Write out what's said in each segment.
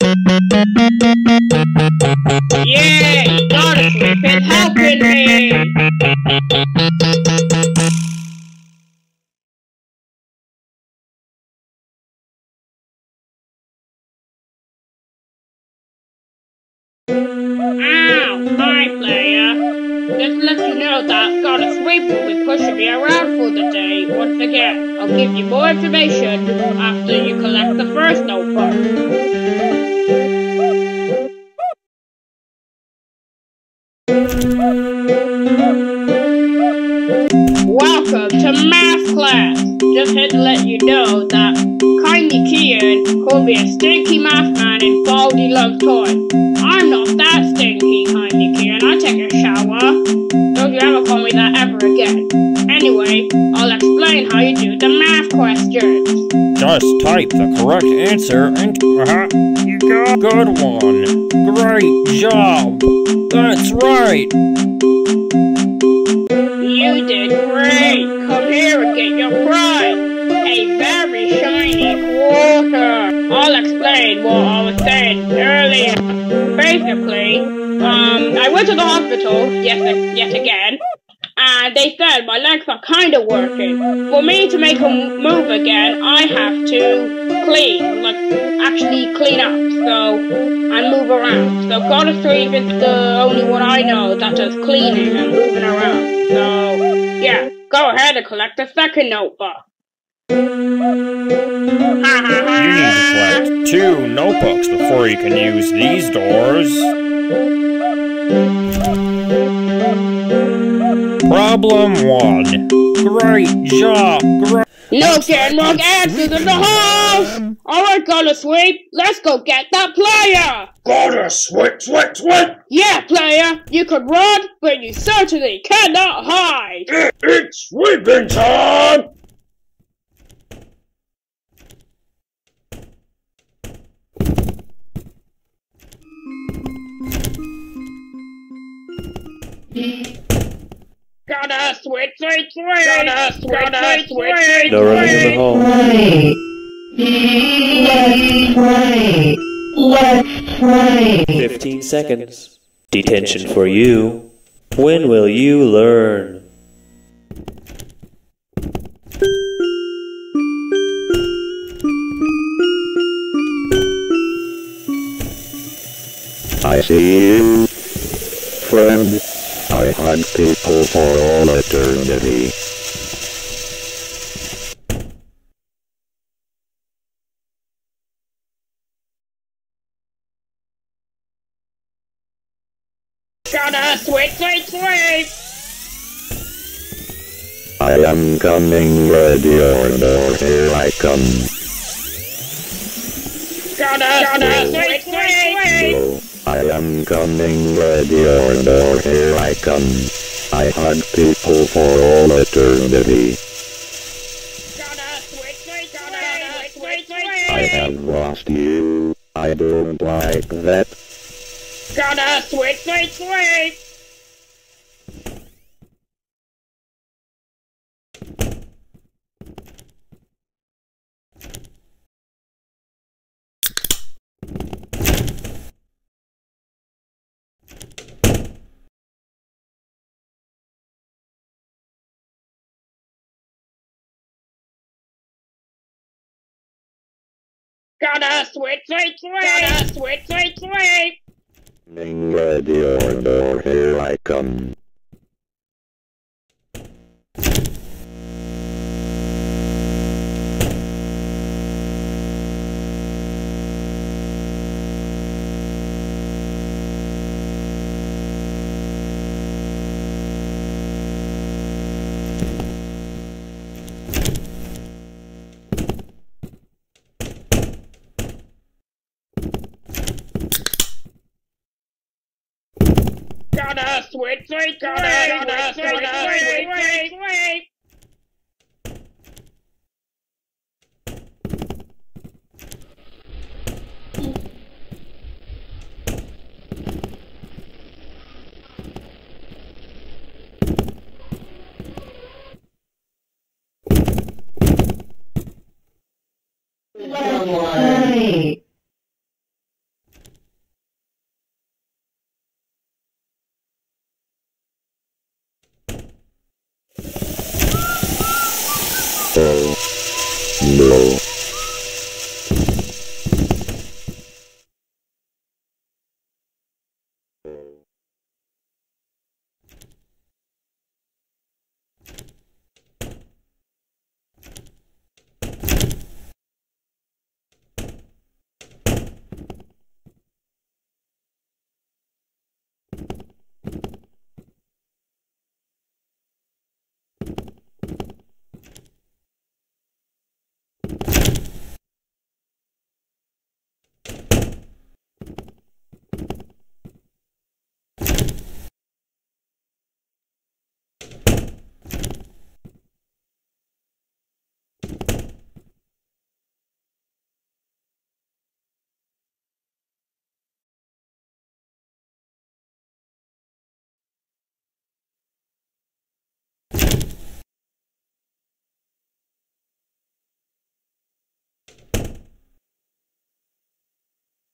Yay! Sweep helping me! Ow! Hi, player. Just let you know that will be pushing around for the day once again. I'll give you more information after you collect the first notebook. Welcome to math class. Just had to let you know that Kindly Kian called me a stinky math man and Baldi loves toys. I'm not that stinky, Kindly Kian. I take a shower. Don't you ever call me that ever again. Anyway, I'll explain how you do the math questions. Just type the correct answer and uh, you got a good one. Great job. That's right. You did great. Come here and get your prize. A very shiny quarter. I'll explain what I was saying earlier. Basically, um, I went to the hospital yet, yet again, and they said my legs are kind of working. For me to make them move again, I have to clean, like actually clean up, so and move around. So Gotta Sweep is the only one I know that does cleaning and moving around. So yeah, go ahead and collect the second notebook. You need to collect two notebooks before you can use these doors. Problem one. Great job. Great. No getting wrong answers in the house! Alright, Gotta Sweep, let's go get that player! Gotta sweep, sweep, sweep! Yeah, player, you can run, but you certainly cannot hide! It, it's sweeping time! Gotta switch, switch, switch! Gotta switch, switch, switch! No running in the hall. Play. Let's play. Let's play. 15 seconds. Detention for you. When will you learn? I see you, friend. Hunt people for all eternity. Switch, switch! I am coming, ready or not, here I come. Gotta, gotta switch, am coming, ready or not, here I come. I hunt people for all eternity. I have lost you. I don't like that. Gotta switch, switch, switch! Gotta switch, switch, switch! Gotta switch, switch, switch! Coming, ready or not, here I come. Gotta switch, switch, gotta, gotta switch, switch, switch, switch! Let's play. Hello.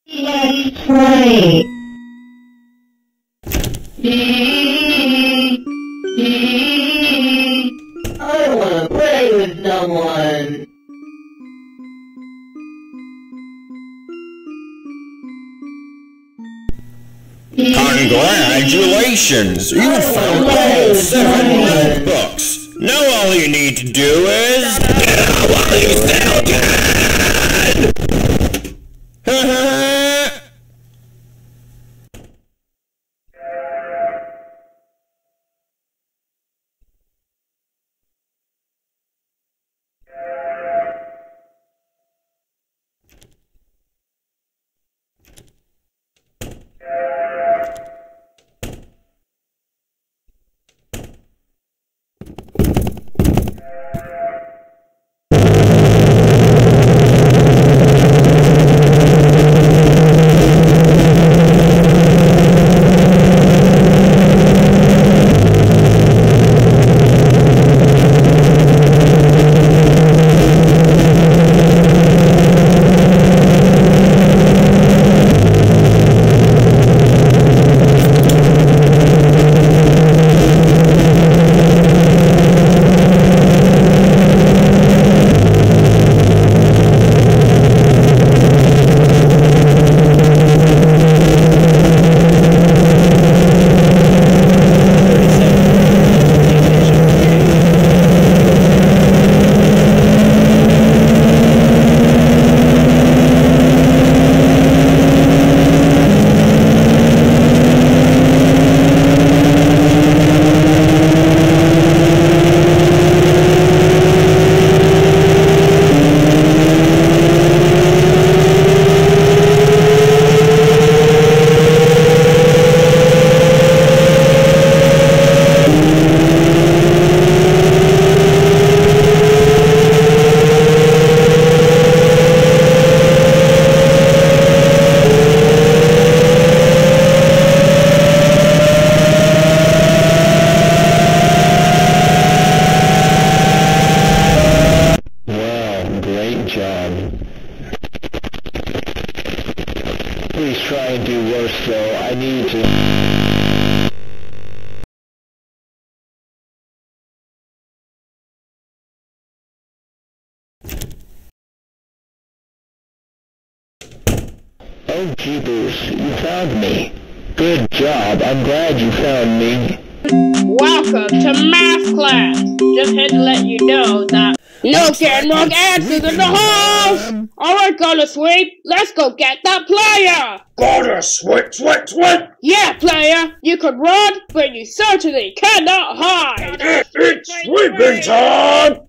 Play. I wanna play with. Congratulations! You found all seven notebooks! Now all you need to do is... Get while you still Oh, jeepers, you found me. Good job. I'm glad you found me. Welcome to math class. Just had to let you know that no getting wrong answers in the house. All right, Gotta Sweep, let's go get that player. Gotta sweep, sweep, sweep! Yeah, player, you can run, but you certainly cannot hide. It's sweeping time!